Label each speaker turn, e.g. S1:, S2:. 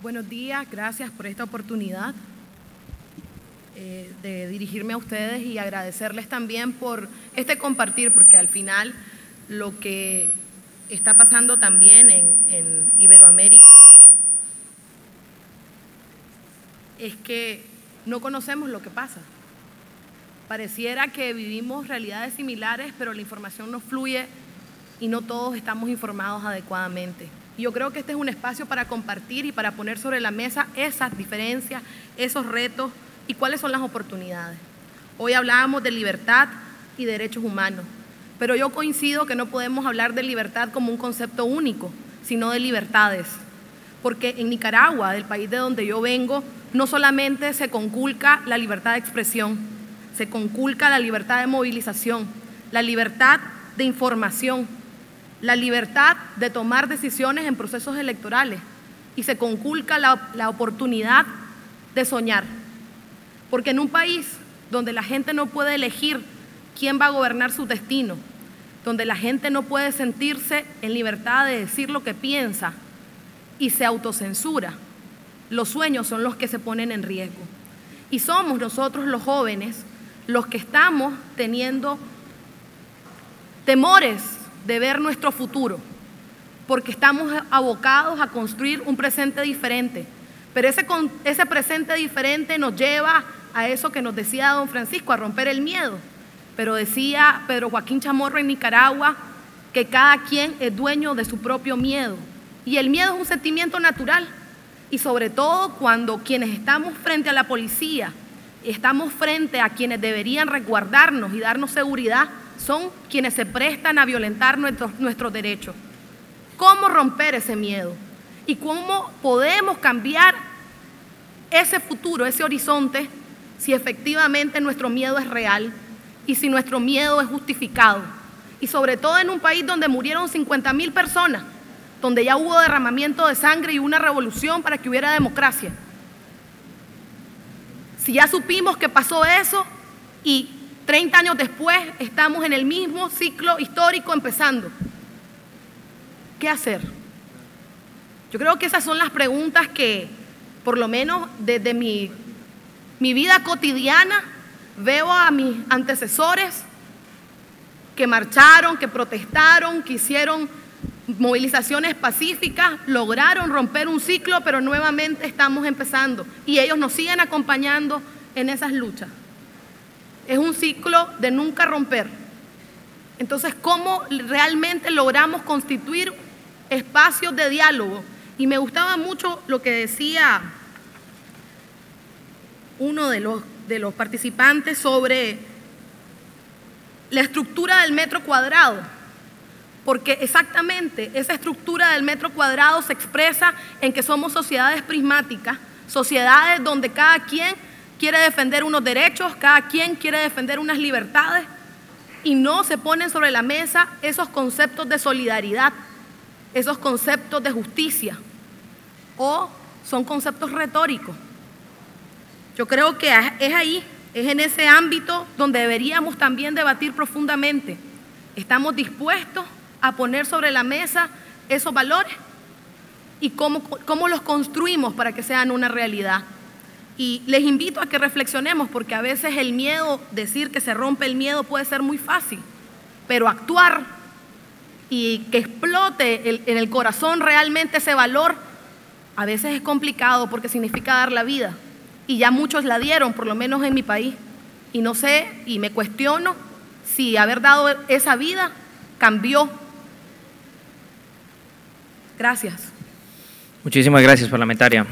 S1: Buenos días, gracias por esta oportunidad eh, de dirigirme a ustedes y agradecerles también por este compartir, porque al final lo que está pasando también en, en Iberoamérica es que no conocemos lo que pasa. Pareciera que vivimos realidades similares, pero la información no fluye y no todos estamos informados adecuadamente. Yo creo que este es un espacio para compartir y para poner sobre la mesa esas diferencias, esos retos y cuáles son las oportunidades. Hoy hablábamos de libertad y derechos humanos, pero yo coincido que no podemos hablar de libertad como un concepto único, sino de libertades. Porque en Nicaragua, del país de donde yo vengo, no solamente se conculca la libertad de expresión, se conculca la libertad de movilización, la libertad de información, la libertad de tomar decisiones en procesos electorales y se conculca la, oportunidad de soñar. Porque en un país donde la gente no puede elegir quién va a gobernar su destino, donde la gente no puede sentirse en libertad de decir lo que piensa y se autocensura, los sueños son los que se ponen en riesgo. Y somos nosotros los jóvenes los que estamos teniendo temores de ver nuestro futuro, porque estamos abocados a construir un presente diferente. Pero ese, ese presente diferente nos lleva a eso que nos decía don Francisco, a romper el miedo. Pero decía Pedro Joaquín Chamorro en Nicaragua que cada quien es dueño de su propio miedo. Y el miedo es un sentimiento natural. Y sobre todo cuando quienes estamos frente a la policía, estamos frente a quienes deberían resguardarnos y darnos seguridad, son quienes se prestan a violentar nuestros, nuestros derechos. ¿Cómo romper ese miedo? ¿Y cómo podemos cambiar ese futuro, ese horizonte, si efectivamente nuestro miedo es real y si nuestro miedo es justificado? Y sobre todo en un país donde murieron 50 mil personas, donde ya hubo derramamiento de sangre y una revolución para que hubiera democracia. Si ya supimos que pasó eso y 30 años después estamos en el mismo ciclo histórico empezando. ¿Qué hacer? Yo creo que esas son las preguntas que, por lo menos desde mi, mi vida cotidiana, veo a mis antecesores que marcharon, que protestaron, que hicieron movilizaciones pacíficas, lograron romper un ciclo, pero nuevamente estamos empezando y ellos nos siguen acompañando en esas luchas es un ciclo de nunca romper. Entonces, ¿cómo realmente logramos constituir espacios de diálogo? Y me gustaba mucho lo que decía uno de los, participantes sobre la estructura del metro cuadrado, porque exactamente esa estructura del metro cuadrado se expresa en que somos sociedades prismáticas, sociedades donde cada quien quiere defender unos derechos, cada quien quiere defender unas libertades y no se ponen sobre la mesa esos conceptos de solidaridad, esos conceptos de justicia o son conceptos retóricos. Yo creo que es ahí, es en ese ámbito donde deberíamos también debatir profundamente. ¿Estamos dispuestos a poner sobre la mesa esos valores? ¿Y cómo, cómo los construimos para que sean una realidad? Y les invito a que reflexionemos porque a veces el miedo, decir que se rompe el miedo puede ser muy fácil, pero actuar y que explote en el corazón realmente ese valor, a veces es complicado porque significa dar la vida. Y ya muchos la dieron, por lo menos en mi país. Y no sé, y me cuestiono si haber dado esa vida cambió. Gracias.
S2: Muchísimas gracias, parlamentaria.